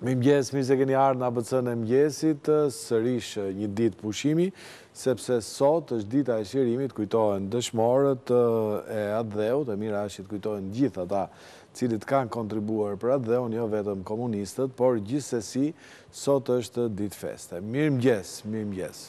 Mirëmëngjes, mirë se keni ardhur në ABC-në e mëngjesit, sërish një ditë pushimi, sepse sot është dita e çlirimit, kujtohen dëshmorët e atdheut, e mira është që të kujtohen të gjithë ata të cilët kanë kontribuar për atdheun, jo vetëm komunistët, por gjithsesi sot është ditë feste. Mirëmëngjes, mirëmëngjes.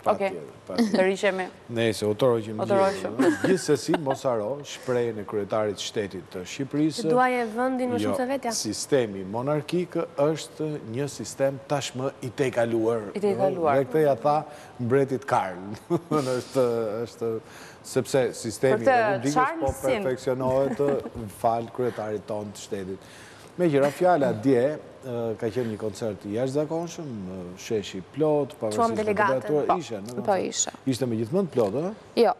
Patjetër, patjetër. Të rishemi. Nejse, o të rrojshim gjithë. Gjithsesi, mos harro shprehjen e kryetarit të shtetit të Shqipërisë. Ta duash vendin më shumë jo, se vetja. Sistemi monarkik është një sistem tashmë i tejkaluar. I tejkaluar. Dhe këtë ia tha mbretit Karl. është, sepse sistemi i republikës po perfeksionohet falë kryetarit tonë të shtetit. Megjithatë, për fjalë, dje ka qenë një koncert i jashtëzakonshëm, sheshi plot, pavarësisht temperaturave, po, ishe, në po ishe. Ishte me gjithmonë plot, ë? Jo.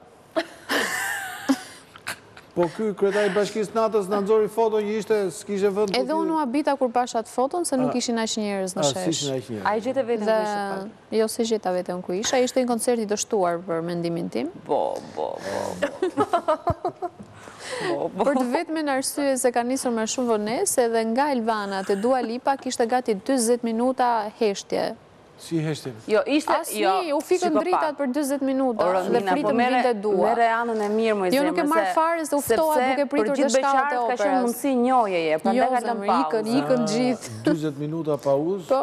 Po ky kryetari i bashkisë natën na nxori foton që ishte s'kishe vend. Edhe unë u habita kur pashë atë foton se nuk ah. ishin aq njerëz në ah, shesh. Ai gjete veten ku ishe. Jo se gjeta veten ku isha, ishte një koncert i dështuar për mendimin tim. Bo, bo, bo, bo. Për të vetmen arsye se ka nisur me shumë vonesë, edhe nga Elvana te Dua Lipa, kishte gati 20 minuta heshtje. Si heshtje? Jo, ishte... Asi, jo, u fikën dritat për 20 minuta, dhe pritëm që të vinte Dua. Merre anën e mirë, moj zemër, jo, nuk e marr fare se u ftoha duke pritur te shkallët e operas. Ka shumë mundësi njohjeje, prandaj ka atë pauzë. Jo, zemër, ikën, ikën të gjithë. 20 minuta pauzë? Po.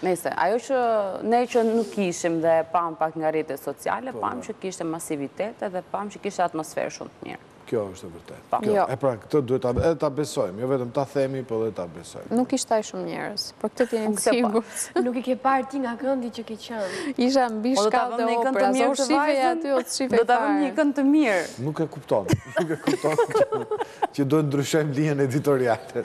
Nejse, ajo që ne që nuk ishim dhe pamë pak nga rrjetet sociale, po, pamë po. që kishte masivitet edhe pamë që kishte atmosferë shumë të mirë. Kjo është e vërtetë. Po. Jo. E pra, këtë duhet edhe ta besojmë, jo vetëm ta themi, po edhe ta besojmë. Nuk ishte aq shumë njerëz, për këtë të jemi të sigurt. Nuk e ke parë ti nga këndi që ke qenë. Isha mbi po, shkallë te opera, do të shihje aty, o të shihje Do të vëmë një kënd të mirë. Nuk e kupton, nuk e kupton që duhet të ndryshojmë linjën editoriale.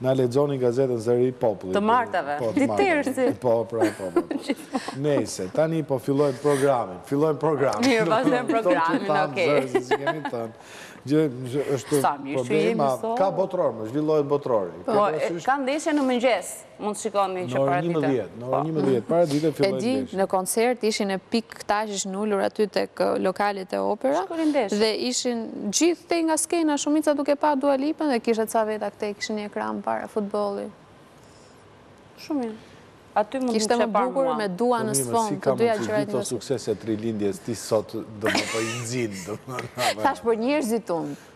Na lexoni gazetën Zëri i Popullit. Të martave. Po, të martave. Po, pra, po, po. Nejse, tani po fillojmë programin. Fillojmë programin. Mirë, po fillojmë programin, okej. Tonë që thamë zërë, si kemi tënë. Gjë, është problem, ka botëror, po zhvillohet botërori. Po, ka ndeshje në mëngjes, mund të shikoni që para dite. Në orën njëmbëdhjetë, në orën njëmbëdhjetë, para dite fillojnë ndeshjet. E di, në koncert ishin e pik Këta që ishin ulur aty tek lokalet te opera dhe ishin të gjithë nga skena shumica duke pa Dua Lipën dhe kishte ca veta këtej kishin një ekran para futbolli. Shumë mirë. Aty mund të kishe parë mua. Kishte më bukur me Dua në sfond, të dyja gjërat. Mimi, si ka mundësi sukseset e Rilindjes ti sot dhe m'i po i nxin. Thashë për njerëzit unë.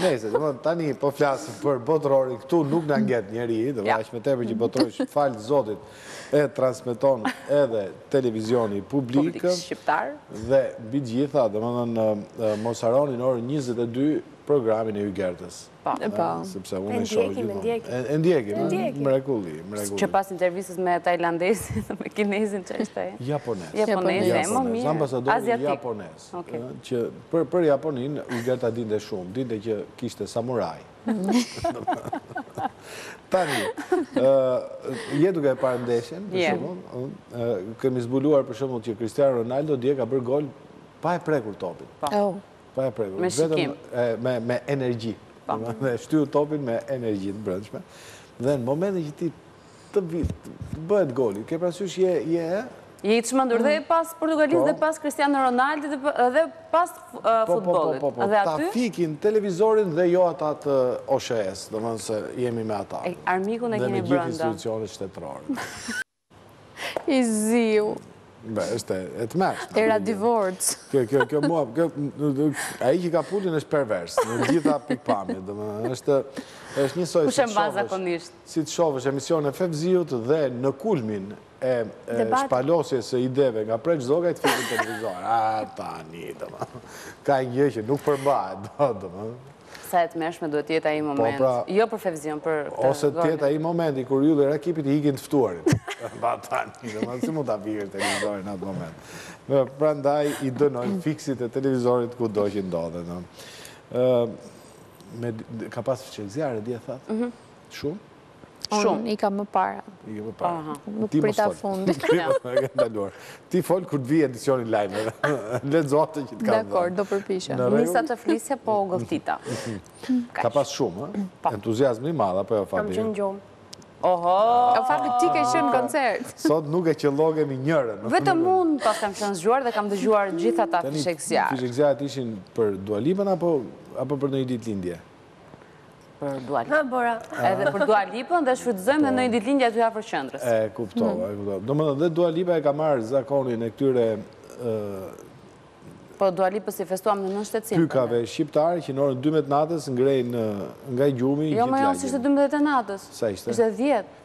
Nejse, domethënë tani po flasim për botërori, këtu nuk na nget njeri, domethënë aq më tepër që botërori siç falë Zotit e transmeton edhe televizioni publik, dhe mbi të gjitha, domethënë mos harroni në orën 22 programin e Ygertës. Po, po. po. Sepse unë e shoh gjithmonë. E ndjekim, e ndjekim. Mrekulli, mrekulli. Që pas intervistës me tajlandezin dhe me kinezin, ç'është ai? Japonez. Japonez, e më mirë. Japonez, ambasadori japonez. Që për Japoninë, Ygerta dinte shumë, dinte që kishte samuraj. Tani, je duke e parë ndeshjen, për shembull, kemi zbuluar për shembull që Cristiano Ronaldo dje ka bërë gol pa e prekur topin. Pa oh. e prekur. Me shikim. Me energji. E shtyu topin me energji të brendshme. Dhe në momentin që ti Të bëhet goli, ke parasysh, je e? Je i çmendur dhe pas Portugalisë po. dhe pas Cristiano Ronaldo dhe pas po, po, futbollit. Po, po, po, ta fikin televizorin dhe jo ata të OSHS, domethënë se jemi me ata. Armikun e kemi brenda. Dhe me gjithë institucionet shtetërore. I ziu. Be, është e tmerrshme. Erë divorc. Kjo, kjo, kjo mua, kjo, ai që ka pultin është pervers, në të gjitha pikëpamjet, domethënë, është, është njësoj të shofësh. Kush e mban zakonisht? Si të shohësh emisionin e Fevziut dhe në kulmin e shpalosjes së ideve nga Preç Zogaj fiken televizoret. Ah, tani, domethënë, ka një gjë që nuk përmbahet dot, domethënë. Sa e tmerrshme duhet të jetë ai moment. Jo për Fevziun, për këtë, po. Ose të jetë ai momenti kur Ylli Rakipit i ikin të ftuarit. Ba tani, domethënë, si mund ta fikësh televizorin në atë moment. Prandaj i dënojnë fikësit e televizorit kudo që ndodhen. Ka pas fishekzjarre dje thatë? Shumë? Shumë. Unë ika më para. Ika më para. Nuk prita fundin. Ti fol kur të vijë edicioni i lajmeve. Le të thotë që të kam dhe. Dekor, do përpiqesha. Nisa të flisja po u gëlltita. Ka pas shumë, po. entuziazëm i madh, apo jo Fabi. Kam qënë në gjumë. Oho! O Fabi, ti ke qënë në koncert. Sot nuk e qëllokemi njërën. Vetëm unë paskam qënë zgjuar dhe kam dëgjuar gjithë ata fishekzjarrë. Fishekzjarrët ishin për Dua Lipën apo për ndonjë ditëlindje? për Dua Lipa. Ha, bora. Edhe për Dua Lipa dhe shfrytëzojmë dhe ndonjë ditëlindje aty afër qëndrës. E, kuptova, e kuptova. Domethënë Dua Lipa e ka marrë zakonin e këtyre... Po, Dua Lipa se i festuam nënshtetësinë. Pykave, shqiptare, që në orën 12 natës ngrejnë nga gjumi... Jo, mo jo, s'ishte 12 natës. Sa ishte? Ishte 10.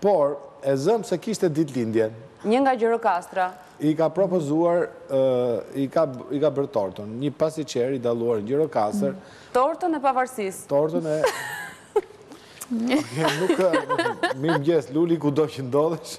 Por, e zëmë se kishte ditëlindjen. Një nga Gjirokastra. I ka propozuar, i ka, i ka bërë tortën. Një pasiçer i dalluar në Gjirokastër. Tortën e Pavarësisë. Tortën e... Okej, nuk... Mirëmëngjes, Luli, kudo që ndodhesh.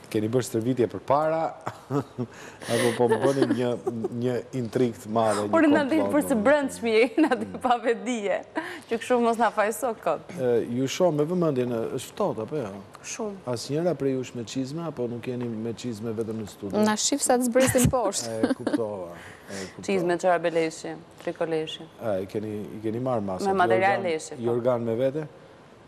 Keni bërë stërvitje përpara apo po më bëni një një intrigë të madhe, një komplot? Por na del për së brendshmi, na del pa vetëdije, që kështu mos na fajëso kot. Ju shoh me vëmendje, është ftohtë apo jo? Shumë. Asnjëra prej jush me çizme apo nuk jeni me çizme vetëm në studio? Na shih sa të zbresim poshtë. E kuptova. Çizme, çorape leshi, triko leshi. I keni marrë masat. Me material leshi. Jorgan me vete?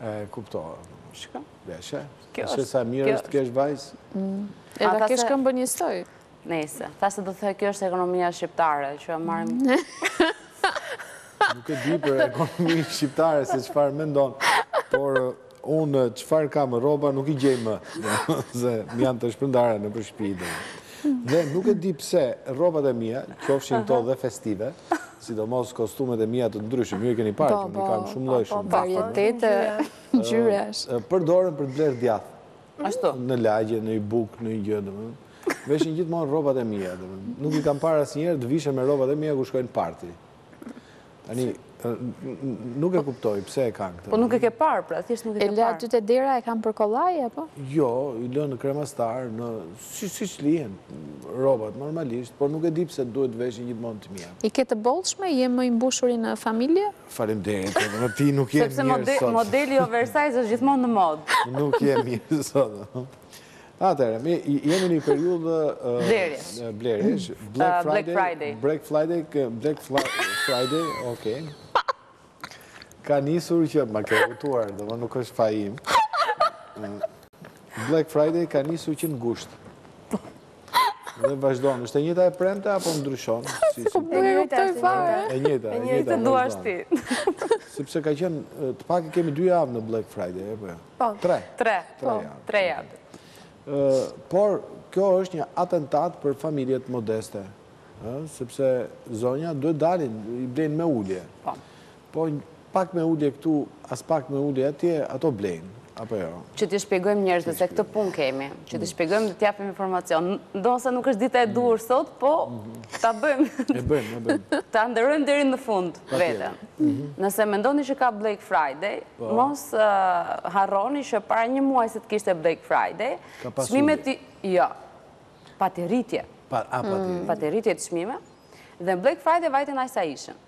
E kuptova. Çka? Veshe. Kjo sa mirë është të kesh vajzë. Mm. E ta kesh këmbë një soj. Nejse. Thashë do të thë kjo është ekonomia shqiptare, që e marrim... Nuk e di për ekonomi shqiptare se çfarë mendon, por uh, unë uh, çfarë kam rroba nuk i gjej më, se më janë të shpërndara nëpër shpi edhe. nuk e di pse rrobat e mia, qofshin këto dhe festive, Sidomos kostumet e mia të ndryshëm, ju e keni parë, unë i kam shumë llojshme. Varietete ngjyrash. Përdoren për të blerë djathë. Ashtu. Në lagje, ndonjë bukë, ndonjë gjë, domethënë. Veshin gjithmonë rrobat e mia, domethënë. Nuk i kam parë asnjëherë të vishen me rrobat e mia kur shkojnë në parti. Tani nuk e kuptoj pse e kanë këtë. Po nuk e ke parë, pra thjesht nuk e ke parë. I lë aty te dera e kanë për kollaj apo? Jo, i lë në kremastar, në Si siç lihen rrobat normalisht, por nuk e di pse duhet të veshin gjithmonë të miat. I ke të bollshme, je më i mbushuri në familje? Faleminderit, edhe ti nuk je mirë sot. Sepse modeli oversize është gjithmonë në modë. Nuk je mirë sot. Atëherë, ne jemi në një periudhë blerjesh. Blerjesh, Black Friday, Black Friday, Black Friday, okay. Ka nisur që, më ke hutuar, domethënë nuk është faji im, Black Friday ka nisur që në gusht. Dhe vazhdon, është e njëjta e premte, apo ndryshon? Po, po, po, e njëjta fare. E njëjta, e njëjta, e njëjta. Sepse ka që, të paktën kemi dy javë në Black Friday, apo? Po, po. Tre. Tre, po, tre javë. Por, kjo është një atentat për familjet modeste. Sepse zonjat duhet të dalin, i blejnë me ulje. Po. Po pak me ulje këtu, as pak me ulje atje, ato blejnë, apo jo? Që t'i shpjegojmë njerëzve, se këtë punë kemi. Që t'i shpjegojmë dhe të japim informacion. Ndonëse nuk është dita e duhur sot, po ta bëjmë. E bëjmë, e bëjmë. Ta nderojmë deri në fund, vetëm. Nëse mendoni që ka Black Friday, po, mos harroni që para një muaj se t'kishte Black Friday, çmimet i... Ka pas ulje. Jo. Pati rritje. Pati rritje të çmimeve. Dhe Black Friday vajtën aq sa ishin.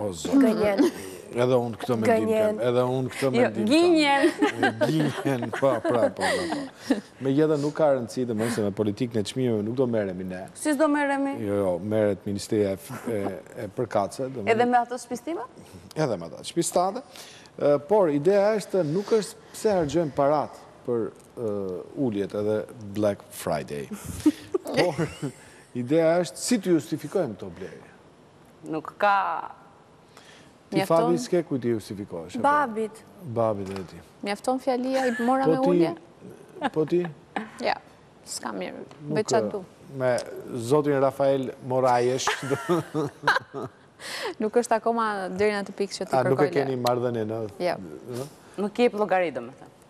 O zot. Gënjejnë. Edhe unë këtë mendim kam. Edhe unë këtë jo, mendim kam. Gënjejnë. Gënjejnë, pa, po, pra, pa, po, pra, po, pa. Megjithatë nuk ka rëndësi themi se me politikën e çmimeve, nuk do merremi ne. Si s'do merremi? Jo, jo, merret Ministria përkatëse. Edhe me ato shpistima? Edhe me ato shpistate. Por, ideja është nuk është pse harxhojmë paratë për uljet edhe Black Friday. Por, ideja është si të justifikojmë këto blerje. Nuk ka... Ti Fabi s'ke kujt t'i justifikohesh. Babit. Babit edhe ti. Mjafton fjalia i mora po me ulje? Po ti? Jo, s'kam. Beqar ti. Me zotin Rafael Morajesh. Nuk është akoma deri në atë pikë që të kërkojnë. A, nuk e keni marrëdhënien? Jo. Nuk jep llogari, me thënë.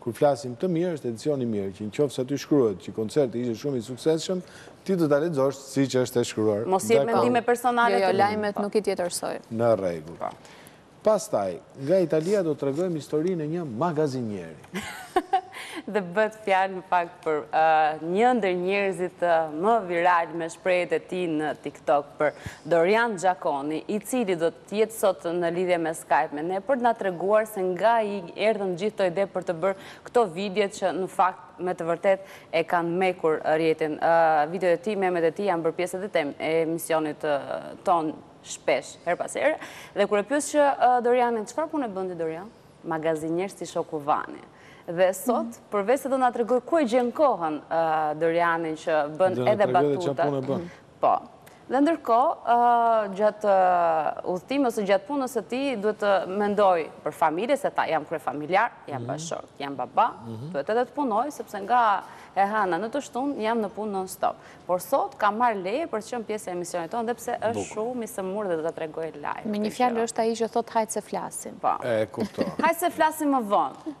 Kur flasim të mirë, është edicion i mirë, që në qoftë se aty shkruhet që koncerti ishte shumë i suksesshëm, ti do ta lexosh siç është e shkruar. Mos jep mendime personale ti. Jo, jo, lajmet nuk i tjetërsoj. Në rregull. Pastaj, nga Italia do të tregojmë historinë e një magazinieri. Dhe bëhet fjalë në fakt për një ndër njerëzit më viralë me shprehjet e tij në TikTok për Dorian Xhakoni, i cili do të të jetë sot në lidhje me Skype me ne për të na treguar se nga i erdhën gjithë këto ide për të bërë këto video që në fakt me të vërtetë e kanë mekur rrjetin. Videot e tij, memet e tij janë bërë pjesë edhe e emisionit tonë shpesh, herë pas here. Dhe kur e pyesje Dorianin, çfarë pune bën ti Dorian? Magazinier si shoku Vani. Dhe sot, mhm. përveç se do na tregoj ku e gjen kohën Doriani që bën edhe batutat. Po. Dhe ndërkohë, gjatë udhëtimit ose gjatë punës së tij duhet të mendojë për familje, se tha jam kryefamiljar, jam bashkëshort, jam baba, duhet edhe të punoj sepse nga e hëna në të shtunën jam në punë non stop. Por sot kam marrë leje për të qenë pjesë e emisionit tonë dhe pse është shumë i sëmurë dhe do ta tregojë live. Me një fjalë është ai që thotë hajt se flasim. Po. E kuptova. Hajt se flasim më vonë.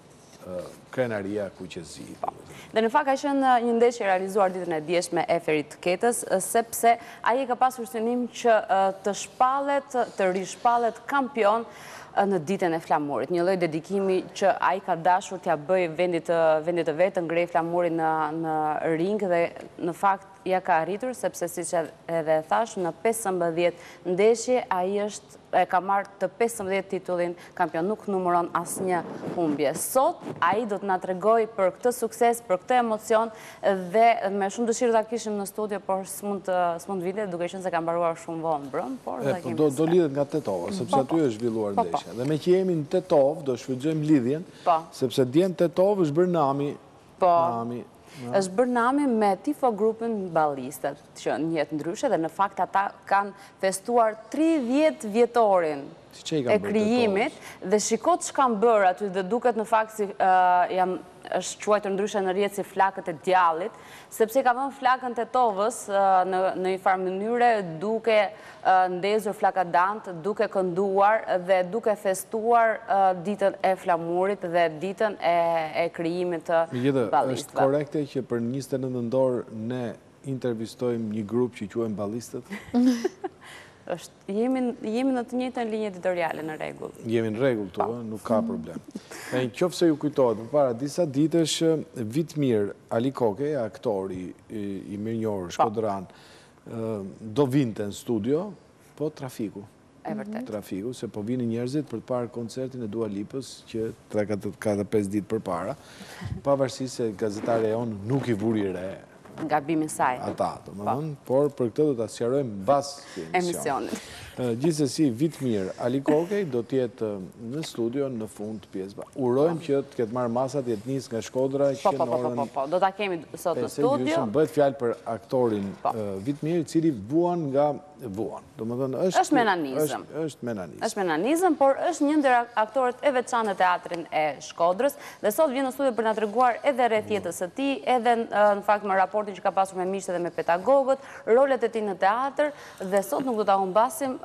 krenaria kuqezi. Dhe në fakt ka qenë një ndeshje e realizuar ditën e djeshme e Ferit Ketës, sepse ai e ka pasur synim që të shpallet, të rishpallet kampion në ditën e flamurit. Një lloj dedikimi që ai ka dashur t'ia bëjë vendit të vendit të vet, të ngrejë flamurin në në ring dhe në fakt ia ka arritur sepse siç edhe e thashë në pesëmbëdhjetë ndeshje ai është e ka marrë të pesëmbëdhjetë titullin kampion, nuk numëron asnjë humbje. Sot ai do të na tregojë për këtë sukses, për këtë emocion dhe me shumë dëshirë ta kishim në studio, por s'mund të s'mund të vinte duke qenë se ka mbaruar shumë vonë mbrëmë, por do ta kemi. Po do lidhet nga Tetova, sepse aty është zhvilluar ndeshja. Dhe meqë jemi në Tetovë, do shfrytëzojmë lidhjen, sepse dje në Tetovë është bërë nami Po, është bërë nami me tifogrupin Ballistët, që njihet ndryshe dhe në fakt ata kanë festuar 30 vjetorin e krijimit, dhe shikoni ç'kanë bërë aty dhe duket në fakt siç janë është quajtër ndryshe në rrjet si flakët e djallit, sepse i ka vënë flakën Tetovës në një farë mënyre duke ndezur flakadantë duke kënduar dhe duke festuar ditën e flamurit dhe ditën e krijimit të ballistëve. Megjithatë, është korrekte që për njëzet e nëntë nëntor ne intervistojmë një grup që quhen ballistët? Është, jemi jemi në të njëjtën linjë editoriale, në rregull. Jemi në rregull këtu ë, nuk ka problem. Në qoftë se ju kujtohet, përpara disa ditësh, Vitmar Alikokej, aktori i mirënjohur shkodran, Do vinte në studio, po trafiku. E vërtetë. Trafiku, se po vinin njerëzit për të parë koncertin e Dua Lipës, që 3-4-5 ditë përpara, pavarësisht se gazetarja jonë nuk i vuri re. Gabimi i saj. Ata, të më nëmë, por për këtë do ta sqarojmë pas emisionit. Gjithsesi Vitmir Alikokej do të jetë në studio në fund të pjesës. Urojmë që të ketë marrë masat të jetë nisë nga Shkodra që në orën Po po po do ta kemi sot në studio. Bëhet fjalë për aktorin Vitmir i cili vuan nga vuan. Domethënë është është me nanizëm. Është me nanizëm. Është me nanizëm, por është një ndër aktorët e veçantë në teatrin e Shkodrës dhe sot vjen në studio për të na treguar edhe rreth jetës së tij, edhe në fakt me raportin që ka pasur me miqtë dhe me pedagogët, rolet e tij në teatër, Dhe sot nuk do ta humbasim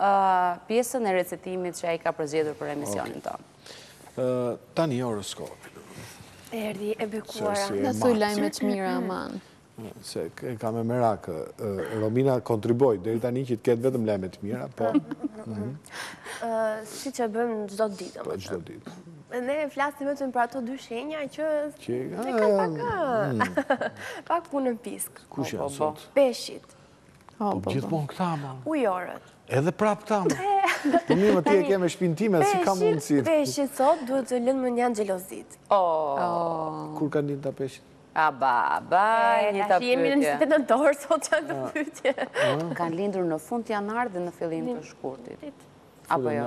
pjesën e recitimit që ai ka përzgjedhur për emisionin tonë. Tani horoskopi. Erdhi e bekuara. Na thuj lajme të mira aman. Se e ka me merak, Romina kontribuoi deri tani që të ketë vetëm lajme të mira, po... Siç e bëjmë ne çdo ditë, çdo ditë. Ne flasim vetëm për ato dy shenja që... Që... Që e kanë pak... Pak punën pisk. Kush janë sot? Peshqit. Po, po, po. Gjithmonë këta, ma. Ujorët. Edhe prapë këta, ma. Po mirë, ti e ke me shtëpinë time, si ka mundësi. Peshqit sot duhet të lënë mënjanë xhelozitë. Kur kanë lindur Peshqit? A ba, ba, një pyetje. Ne jemi në nëntor, sot çfarë pyetje. Kanë lindur në fund të janarit dhe në fillim të shkurtit. Apo jo?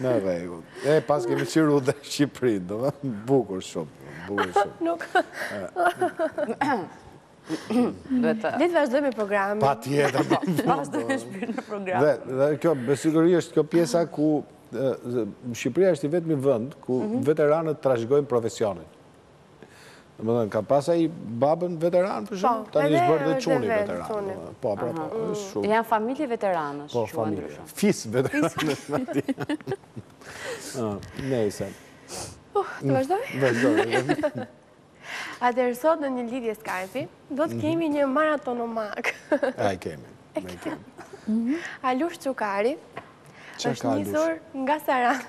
Në rregull. E paskemi çliruar dhe Shqipërinë, do më bukur shumë, bukur shumë. Nuk. Le të vazhdojmë me programin. Patjetër. Po, vazhdojmë shpirt me programin. Dhe, dhe kjo, basically është kjo pjesa ku Shqipëria është i vetmi vend, ku mhm. veteranët trashëgojnë profesionin. Me thënë, ka pas ai babën veteran për shembull? Po, edhe dhe dhe çuni veteran. Po, pra, po, është shumë. Janë familje veteranësh, po, që unë shumë. Fis veteranësh, në ti. Nejse. Uh, të vazhdoj? Vazhdoj. Atëherë sot në një lidhje Skype-i, do të mhm. kemi një maratonomak. Ai, kemi. E kemi. Mhm. Alush Çukari, është nisur nga Saran.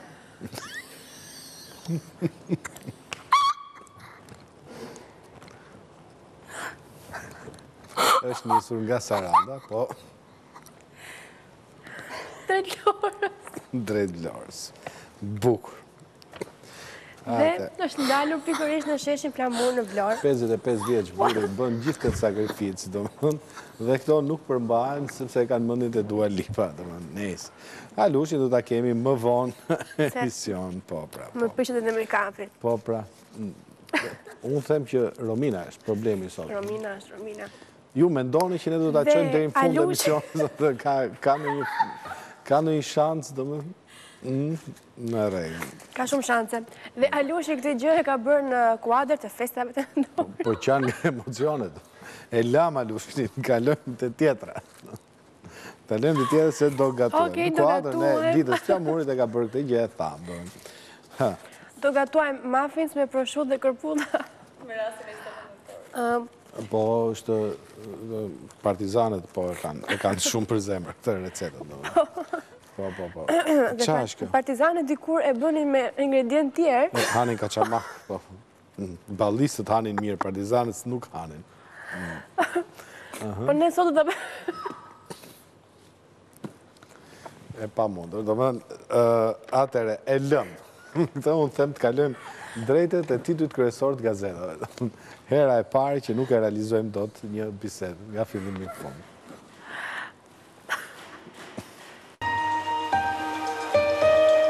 është nisur nga Saranda, po... Drejt Vlorës. Drejt Vlorës. Bukur. Dhe është ndalur pikërisht në Sheshin e Flamurit në Vlorë. 55 vjeç burri bën gjithë këtë sakrificë, domethënë, dhe këto nuk përmbahen sepse e kanë mendin te Dua Lipa, domethënë, nejse. Alushin do ta kemi më vonë në emision, po pra. Më po. pëlqen edhe me kaprin. Po pra. Unë them që Romina është problemi sot. Romina është Romina. Ju mendoni që ne do ta çojmë deri në fund emisionin, ka ka në një ka në një shans, domethënë mm, në rregull. Ka shumë shanse. Dhe Alushi këtë gjë e ka bërë në kuadër të festave të nëntorit. Po, po ç'janë emocionet. E lam Alushin, kalojmë te tjetra. Kalojmë te tjetra se do gatuem. Okej, do gatuem. Në kuadrin e ditës së flamurit e ka bërë këtë gjë e thamë. Do gatuem muffins me proshut dhe kërpudha. Me rastin e së të Po, edhe partizanët, po e kanë shumë për zemër këtë recetë. Po, po, po. po. Ça është kjo? Partizanët dikur e bënin me ingredientë të tjerë. Hanin kaçamak. Po. Ballistët hanin mirë, partizanët nuk hanin. Po ne sot do të... E pamundur. Domethënë, atëherë, e lëmë këtë. Unë them të kalojmë direkt te titujt kryesorë të gazetave. Hera e parë që nuk e realizojmë dot një bisedë, nga fillimi në fund.